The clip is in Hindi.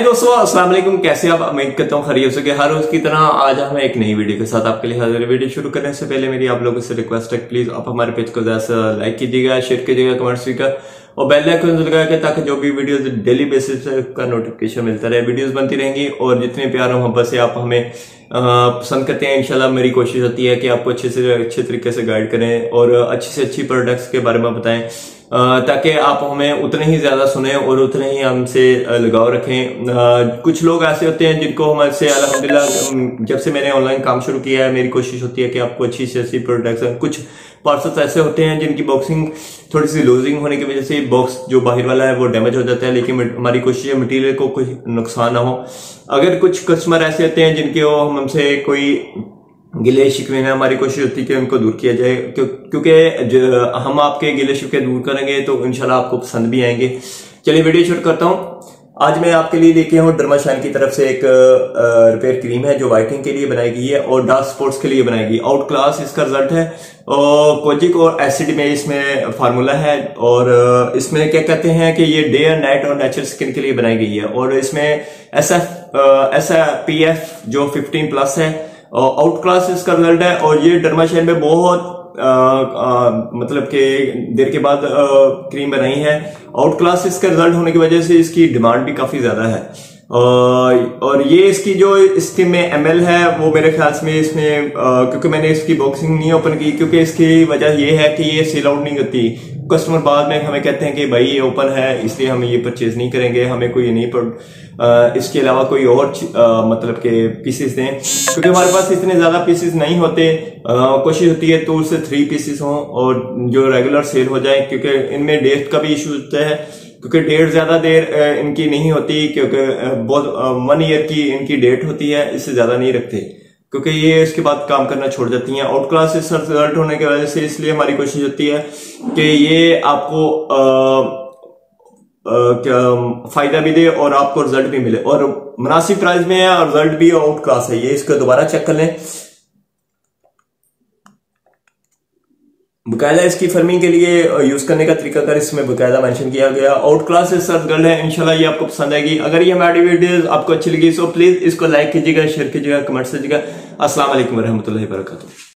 हाय दोस्तों, अस्सलाम वालेकुम। कैसे आप? उम्मीद करता हूँ खरीद सके हर रोज की तरह आज हम एक नई वीडियो के साथ आपके लिए हाजिर वीडियो शुरू करने से पहले मेरी आप लोगों से रिक्वेस्ट है प्लीज़ आप हमारे पेज को ज़्यादा लाइक कीजिएगा शेयर कीजिएगा कमेंट्स कीजिएगा और बेल आइकन लगा के ताकि जो भी वीडियोस डेली बेसिस का नोटिफिकेशन मिलता रहे। वीडियोज़ बनती रहेंगी और जितने प्यार मोहब्बत से आप हमें पसंद करते हैं, इंशाल्लाह मेरी कोशिश होती है कि आपको अच्छे से, अच्छे तरीके से गाइड करें और अच्छी से अच्छी प्रोडक्ट्स के बारे में बताएँ ताकि आप हमें उतने ही ज़्यादा सुने और उतने ही हमसे लगाव रखें। कुछ लोग ऐसे होते हैं जिनको हमसे अलहमदिल्ला जब से मैंने ऑनलाइन काम शुरू किया है, मेरी कोशिश होती है कि आपको अच्छी से अच्छी प्रोडक्ट्स कुछ पार्सल्स ऐसे होते हैं जिनकी बॉक्सिंग थोड़ी सी लूजिंग होने की वजह से बॉक्स जो बाहर वाला है वो डैमेज हो जाता है, लेकिन हमारी कोशिश है मटीरियल को कुछ नुकसान ना हो। अगर कुछ कस्टमर ऐसे होते हैं जिनके वो हमसे कोई गिले शिकवे हैं, हमारी कोशिश होती है कि उनको दूर किया जाए क्योंकि हम आपके गिले शिकवे दूर करेंगे तो इनशाला आपको पसंद भी आएँगे। चलिए वीडियो शूट करता हूँ। आज मैं आपके लिए लेके हूँ डर्माशाइन की तरफ़ से एक रिपेयर क्रीम है जो वाइटिंग के लिए बनाई गई है और डार्क स्पॉट्स के लिए बनाई गई आउट क्लास इसका रिज़ल्ट है। और कोजिक और एसिड में इसमें फार्मूला है और इसमें क्या कहते हैं कि ये डे एंड नाइट और नेचुरल स्किन के लिए बनाई गई है और इसमें S F S P F जो 15 प्लस है आउट क्लास इसका रिज़ल्ट है और ये डर्माशाइन में बहुत मतलब के देर के बाद आ, क्रीम बनाई है। आउट क्लास इसका रिज़ल्ट होने की वजह से इसकी डिमांड भी काफ़ी ज़्यादा है। और ये इसकी जो इसके में एम है वो मेरे ख्याल में इसमें क्योंकि मैंने इसकी बॉक्सिंग नहीं ओपन की क्योंकि इसकी वजह ये है कि ये सेल आउट नहीं करती। कस्टमर बाद में हमें कहते हैं कि भाई ये ओपन है इसलिए हम ये परचेज नहीं करेंगे हमें कोई नहीं पड़ इसके अलावा कोई और आ, मतलब के पीसेस दें। क्योंकि हमारे पास इतने ज़्यादा पीसेस नहीं होते कोशिश होती है टू से थ्री पीसेस हों और जो रेगुलर सेल हो जाए क्योंकि इनमें डेट का भी इशू होता है। क्योंकि डेट ज़्यादा देर इनकी नहीं होती क्योंकि बहुत वन ईयर की इनकी डेट होती है इससे ज़्यादा नहीं रखते। क्योंकि ये इसके बाद काम करना छोड़ जाती हैं। आउट क्लास रिज़ल्ट होने की वजह से इसलिए हमारी कोशिश होती है कि ये आपको आ, आ, फ़ायदा भी दे और आपको रिज़ल्ट भी मिले। और मुनासिब प्राइस में है और रिज़ल्ट भी आउट क्लास है। ये इसको दोबारा चेक कर लें। बकायदा इसकी फर्मिंग के लिए यूज़ करने का तरीका कर इसमें बकायदा मेंशन किया गया आउट क्लास सर्च गर्ल है इंशाल्लाह ये आपको पसंद आएगी। अगर ये हमारी वीडियो आपको अच्छी लगी तो प्लीज़ इसको लाइक कीजिएगा शेयर कीजिएगा कमेंट कीजिएगा। वालेकुम रहमतुल्लाहि वरकatuh